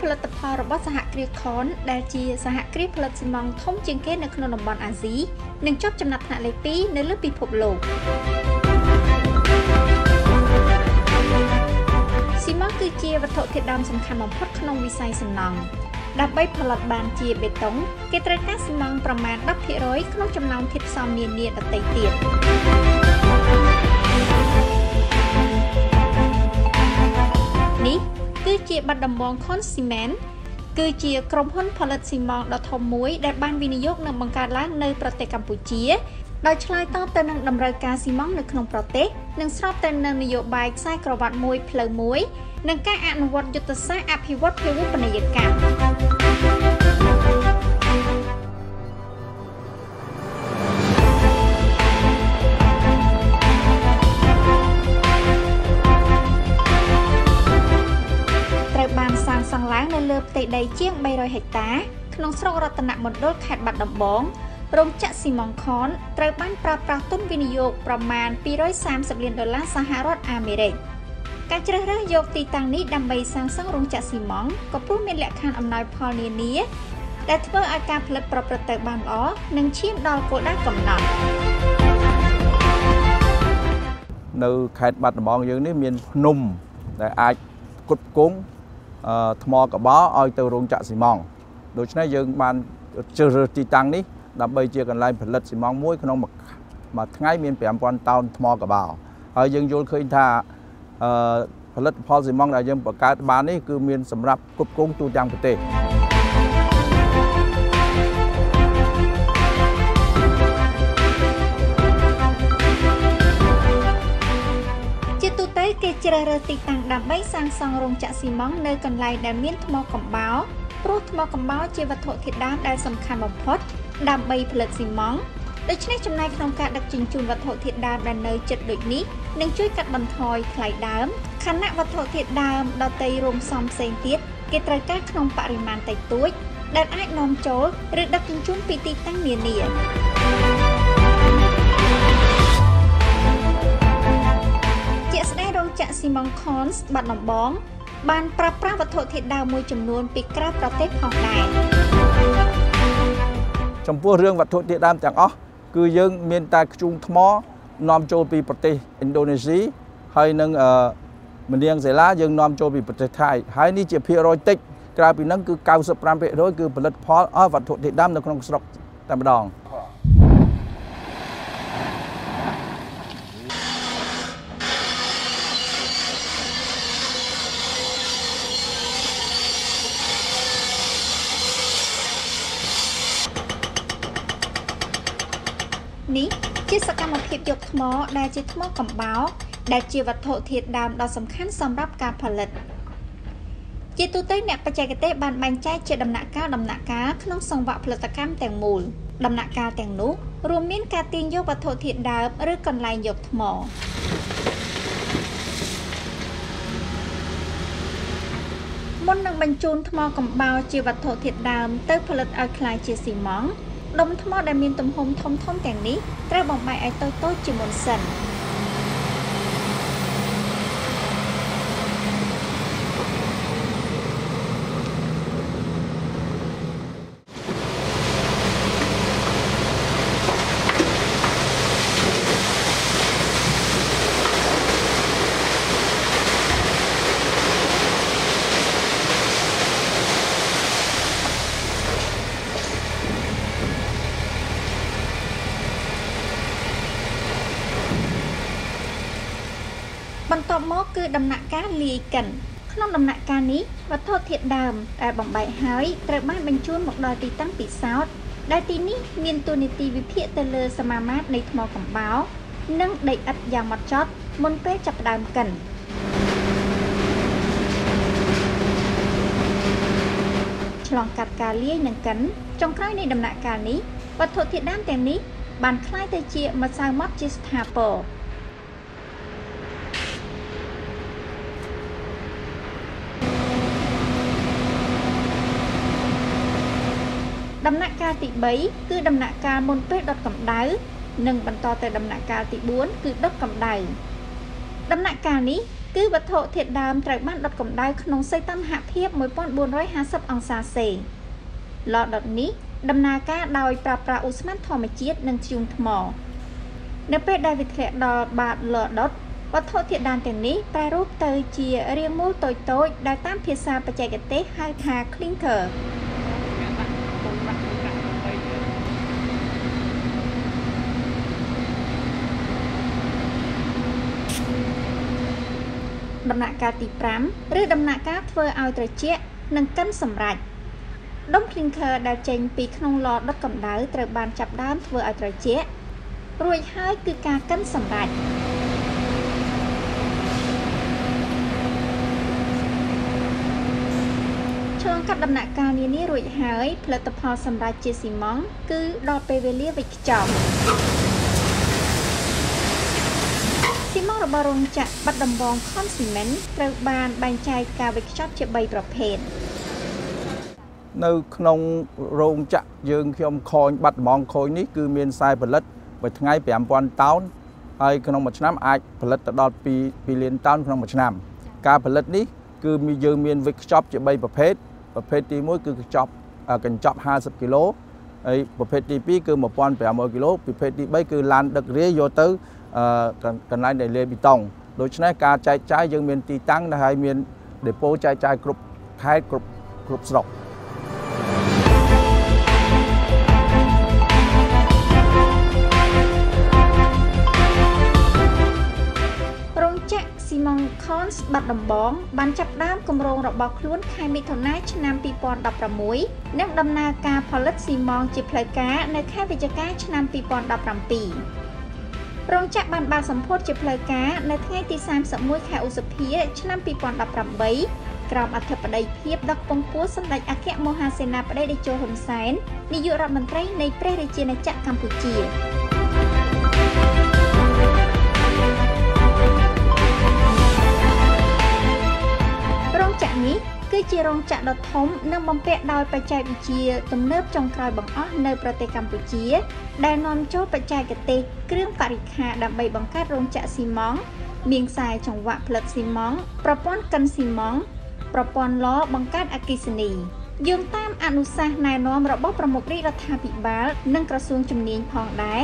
ផលិតផលរបស់សហគ្រាសខនដែលជាសហគ្រាសផលិតស៊ីម៉ងត៍ធំជាងគេនៅក្នុងតំបន់អាស៊ីនិងជាប់ចំណាត់ថ្នាក់លេខ2នៅលើពិភពលោកស៊ីម៉ងត៍គឺជាវត្ថុធាតុដើមសំខាន់បំផុតក្នុងវិស័យសំណង់ដើម្បីផលិតបានជាបេតុងគេត្រូវការស៊ីម៉ងត៍ប្រមាណ10%ក្នុងចំណោមធាតុផ្សំនានាដទៃទៀត នេះគឺជាបាត់ដំបង Con Cement គឺជាក្រុមហ៊ុនផលិតស៊ីម៉ងត៍ដ៏ធំមួយដែលបានវិនិយោគនិងបង្កើតឡើងនៅប្រទេសកម្ពុជាដោយឆ្លើយតបទៅនឹងតម្រូវការស៊ីម៉ងត៍នៅក្នុងប្រទេសនិងស្របទៅនឹងនយោបាយខ្សែក្រវ៉ាត់មួយផ្លូវមួយនិងការអនុវត្តយុទ្ធសាស្ត្រអភិវឌ្ឍភាវូបនីយកម្ម ឡើងនៅលើផ្ទៃដីជាង300ហិកតាក្នុងស្រុករតនមណ្ឌលខេត្តបាត់ដំបងរោងចក្រស៊ីម៉ងខនត្រូវបានប្រើប្រាស់ទុនវិនិយោគប្រមាណ230លានដុល្លារសហរដ្ឋអាមេរិក។ការជ្រើសរើសយកទីតាំងនេះដើម្បីសាងសង់រោងចក្រស៊ីម៉ងត៍ក៏ព្រោះមានលក្ខខណ្ឌអំណោយផលនានាដែលធ្វើឲ្យការផលិតប្រព្រឹត្តទៅបានល្អនិងឈានដល់គោលដៅកំណត់នៅខេត្តបាត់ដំបងយើងនេះមានភ្នំដែលអាចគុតគង់ ថ្មកបោឲ្យទៅរោងចក្រស៊ីម៉ងត៍ដូច្នេះយើងបានជ្រើសរើសទីតាំងនេះដើម្បីជាកន្លែងផលិតស៊ីម៉ងត៍មួយក្នុងមួយថ្ងៃមាន5000តោនថ្មកបោហើយយើងយល់ឃើញថាផលិតផលស៊ីម៉ងដែលយើងបង្កើតបាននេះគឺមានសម្រាប់គ្រប់គ្រងទូទាំងប្រទេស ជ្រើសរើសទីតាំងដើម្បីសាងសង់រោងចក្រស៊ីម៉ងនៅកន្លែងដែលមានថ្មកំបោរព្រោះថ្មកំបោរជាវត្ថុធាតុដើមដែលសំខាន់បំផុត ដើម្បីផលិតស៊ីម៉ងដូច្នេះចំណាយក្នុងការដឹកជញ្ជូនវត្ថុធាតុដើមដែលនៅជិតដូចនេះនឹងជួយកាត់បន្ថយថ្លៃដើមខណៈវត្ថុធាតុដើមដទៃរួមផ្សំផ្សេងទៀតគេត្រូវការក្នុងបរិមាណតិចតួចដែលអាចនាំចូលឬដឹកជញ្ជូនពីទីតាំងនានា ចក្រ Simon Cons បាត់ដំបង បានប្រើប្រាស់វត្ថុធាតុដើមមួយចំនួនពីក្រៅប្រទេសផងដែរចំពោះរឿងវត្ថុធាតុដើមទាំងអស់គឺយើងមានតែខ្ជូងថ្មនាំចូលពីប្រទេសឥណ្ឌូនេស៊ីហើយនឹងមនាងសេឡាយើងនាំចូលពីប្រទេសថៃហើយនេះជាភាគរយតិចក្រៅពីនឹងគឺ95%គឺផលិតផលអស់វត្ថុធាតុដើមនៅក្នុងស្រុកតែម្ដង នេះជាសកម្មភាពយកថ្មដែលជាថ្មកំបោរដែលជាវត្ថុធាតុដើមដ៏សំខាន់សម្រាប់ការផលិត ជាទូទៅអ្នកបច្ចេកទេសបានបែងចែកជាដំណាក់កាលដំណាក់កាលក្នុងសង្វាក់ផលិតកម្មទាំងមូលដំណាក់កាលទាំងនោះរួមមានការទាញយកវត្ថុធាតុដើមឬកន្លែងយកថ្មមុននឹងបញ្ជូនថ្មកំបោរជាវត្ថុធាតុដើមទៅផលិតឲ្យក្លាយជាស៊ីម៉ង់ត ដុំថ្មដែលមានទំហំធំធំទាំងនេះត្រូវបំបែកឲ្យតូចតូចជាមុនសិន បន្ទាប់មកគឺដំណាក់កាលលាយកិនក្នុងដំណាក់កាលនេះវត្ថុធាតុដើមដែលបំបែកហើយត្រូវបានបញ្ជូនមកដល់ទីតាំងពិសោធន៍ដែលទីនេះមានតួនាទីវិភាគទៅលើសមាមាត្រនៃថ្មកំបោរនិងដីឥដ្ឋយ៉ាងម៉ត់ចត់មុនពេលចាប់ផ្ដើមកិនឆ្លងកាត់ការលាយនិងកិនចុងក្រោយនៃដំណាក់កាលនេះវត្ថុធាតុដើមទាំងនេះបានคล้ายទៅជាម្សៅម៉ត់ជាស្ថាពរ ដំណាក់កាលទី3គឺដំណាក់កាលមុនពេលដុតកម្ដៅនិងបន្តទៅដំណាក់កាលទី4គឺដុតកម្ដៅដំណាក់កាលនេះគឺវត្ថុធាតុដើមត្រូវបានដុតកម្ដៅក្នុងសីតុណ្ហភាព1450អង្សាសេឡដុតនេះដំណើរការដោយប្រើប្រាស់ឧស្ម័នធម្មជាតិនិងធ្យូងថ្មនៅពេលដែលវាធ្លាក់ដល់បាតឡដុតវត្ថុធាតុដើមទាំងនេះប្រែរូបទៅជារាងមូលតូចៗដែលតាមភាសាបច្ចេកទេសហៅថា clinker ដំណាក់កាលទី5ឬដំណាក់កាលធ្វើឲ្យត្រជាក់និងកិនសម្រេចដុំ clinker ដែលចេញពីក្នុងឡដុតកម្ដៅត្រូវបានចាប់ដើមធ្វើឲ្យត្រជាក់រួចហើយគឺការកិនសម្រេចឆ្លងកាត់ដំណាក់កាលនានារួចហើយផលិតផលសម្រាប់ជាស៊ីម៉ង់គឺដល់ពេលវេលាវេចខ្ចប់ ស៊ីម៉ង់របស់រោងចក្របាត់ដំបង Consiment ត្រូវបានបែងចែកការវេចខ្ចប់ជា3ប្រភេទនៅក្នុងរោងចក្រយើងខ្ញុំខូចបាត់ដំបងខូចនេះគឺមានខ្សែផលិតមួយថ្ងៃ5000តោនហើយក្នុងមួយឆ្នាំអាចផលិតទៅដល់2 2លានតោនក្នុងមួយឆ្នាំការផលិតនេះគឺយើងមានវិកខ្ចប់ជា3ប្រភេទប្រភេទទី1គឺកញ្ចប់កញ្ចប់50គីឡូហើយប្រភេទទី2គឺ1500គីឡូប្រភេទទី3គឺឡានដឹករាយយកទៅ កន្លែងដែលលាយប៊ីតុងដូច្នេះការចែកចាយយើងមានទីតាំងហើយមានដេប៉ូចែកចាយគ្រប់ខេត្តគ្រប់គ្រប់ស្រុករោងចក្រ Simon Cons បាត់ដំបង បានចាប់ផ្ដើមគម្រោងរបស់ខ្លួនខែមិថុនាឆ្នាំ2016និងដំណើរការផលិតស៊ីម៉ងជាផ្លូវការនៅខែវិច្ឆិកាឆ្នាំ2017 រោងចក្របានបើកសម្ពោធជាផ្លូវការនៅថ្ងៃទី31ខែឧសភា ឆ្នាំ2018ក្រោមអធិបតីភាពដឹកពងពោះសម្ដេចអគ្គមហាសេនាបតីតេជោហ៊ុនសែននាយករដ្ឋមន្ត្រីនៃព្រះរាជាណាចក្រកម្ពុជារោងចក្រនេះ គឺជារោងចក្រដ៏ធំនិងបំពាក់ដោយបច្ចេកវិទ្យាទំនើបចុងក្រោយបង្អស់នៅប្រទេសកម្ពុជា ដែលនាំចូលបច្ចេកទេសគ្រឿងបរិក្ខារដើម្បីបង្កើតរោងចក្រស៊ីម៉ងត៍មានខ្សែចង្វាក់ផលិតស៊ីម៉ងត៍ប្រព័ន្ធកិនស៊ីម៉ងត៍ប្រព័ន្ធឡបង្កើតអគ្គិសនីយោងតាមអនុសាសន៍ណែនាំរបស់ប្រមុខរាជរដ្ឋាភិបាល និងក្រសួងជំនាញផងដែរ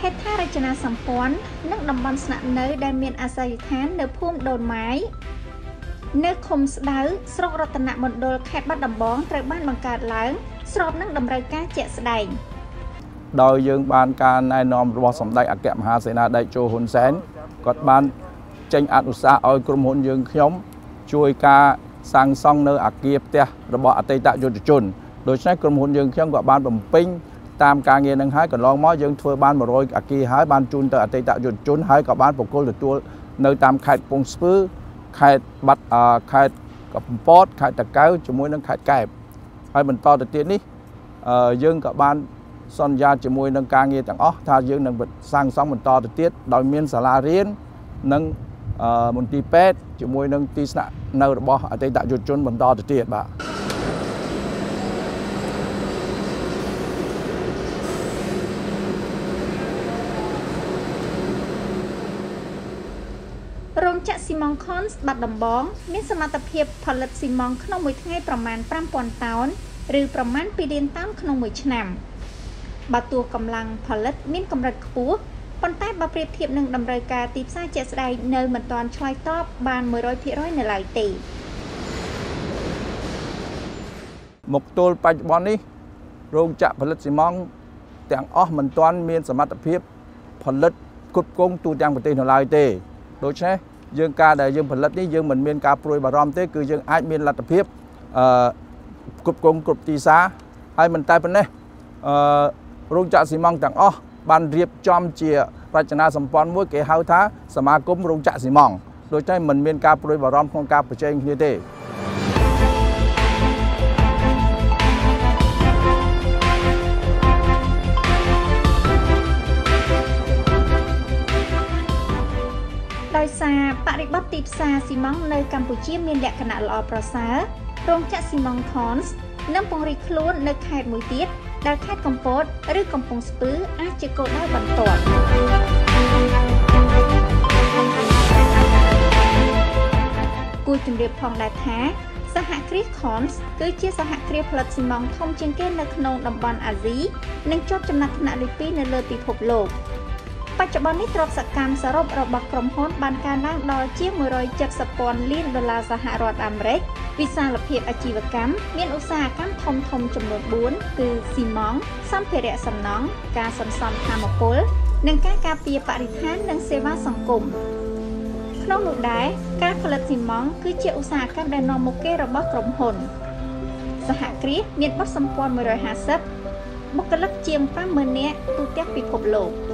ហេដ្ឋារចនាសម្ព័ន្ធនិងតំបន់ស្នាក់នៅដែលមានអាសយដ្ឋាននៅភូមិដូនម៉ាយ នៅឃុំស្ដៅស្រុករតនមណ្ឌលខេត្តបាត់ដំបងត្រូវបានបង្កើតឡើង ស្របនឹងតម្រូវការជាក់ស្ដែងដោយយើងបានការណែនាំរបស់សម្ដេចអគ្គមហាសេនាបតីជោហ៊ុនសែនគាត់បានចេញអនុសាសន៍ឲ្យក្រុមហ៊ុនយើងខ្ញុំជួយការសាងសង់នៅអាគារផ្ទះរបស់អតីតយុទ្ធជនដូច្នេះក្រុមហ៊ុនយើងខ្ញុំក៏បានបំពេញតាមការងារនឹងហើយកន្លងមកយើងធ្វើបាន100អាគារហើយបានជូនទៅអតីតយុទ្ធជនហើយក៏បានប្រគល់ទទួលនៅតាមខេត្តពងស្ពឺ ខេត្តបាត់ខេត្តកំពតខេត្តតាកែវជាមួយនឹងខេត្តកែបហើយបន្តទៅទៀតនេះយើងក៏បានសន្យាជាមួយនឹងការងារទាំងអស់ថាយើងនឹងសាងសង់បន្តទៅទៀតដោយមានសាលារៀននិងមន្ទីរពេទ្យជាមួយនឹងទីស្នាក់នៅរបស់អតីតយុវជនបន្តទៅទៀតបាទ រោងចក្រស៊ីម៉ងខនបាត់ដំបង មានសមត្ថភាពផលិតស៊ីម៉ងក្នុងមួយថ្ងៃប្រមាណ5000តោនឬប្រមាណ2លានតោនក្នុងមួយឆ្នាំបើតួកម្លាំងផលិតមានកម្រិតខ្ពស់ប៉ុន្តែបើប្រៀបធៀបនឹងតម្រូវការទីផ្សារជាក់ស្ដែងនៅមិនទាន់ឆ្លើយតបបាន100%នៅឡើយទេមកទល់បច្ចុប្បន្ននេះរោងចក្រផលិតស៊ីម៉ងទាំងអស់មិនទាន់មានសមត្ថភាពផលិតគ្រប់គ្រងទូទាំងប្រទេសនៅឡើយទេ ដូច្នេះយើងការដែលយើងផលិតនេះយើងមិនមានការព្រួយបារម្ភទេគឺយើងអាចមានលទ្ធភាពអឺគ្រប់គ្រងគ្រប់ទីផ្សារហើយមិនតែប៉ុណ្ណេះអឺរោងចក្រស៊ីម៉ងទាំងអស់បានរៀបចំជារចនាសម្ព័ន្ធមួយគេហៅថាសមាគមរោងចក្រស៊ីម៉ងដូច្នេះមិនមានការព្រួយបារម្ភក្នុងការប្រជែងគ្នាទេ សារស៊ីម៉ងនៅកម្ពុជាមានលក្ខណៈល្អប្រសើររោងចក្រស៊ីម៉ង Cons នឹងពង្រីកខ្លួននៅខេត្តមួយទៀតដែលខេត្តកំពតឬកំពង់ស្ពឺអាចជាគោលដៅបន្ទាប់ួរជម្រាបផងដែរថាសហគ្រាស Cons គឺជាសហគ្រាសផលិតស៊ីម៉ងធំជាងគេនៅក្នុងតំបន់អាស៊ីនិងជាប់ចំណាត់ថ្នាក់លេខ2នៅលើពិភពលោក បច្ចុប្បន្ននេះទ្រព្យសកម្មសរុបរបស់ក្រុមហ៊ុនបានកើនឡើងដល់ជាង170ពាន់លានដុល្លារសហរដ្ឋអាមេរិកវិសាលភាពអាជីវកម្មមានឧស្សាហកម្មធំធំចំនួន4គឺស៊ីម៉ងសម្ភារៈសំណង់ការសន្សំធម្មពលនិងការការពារបរិស្ថាននិងសេវាសង្គមក្នុងនោះដែរការផលិតស៊ីម៉ងគឺជាឧស្សាហកម្មដែលនាំមុខគេរបស់ក្រុមហ៊ុន សហគ្រាសមានបទសម្ព័ន្ធ150បុគ្គលិកជាង50000នាក់ទូទាំងពិភពលោក។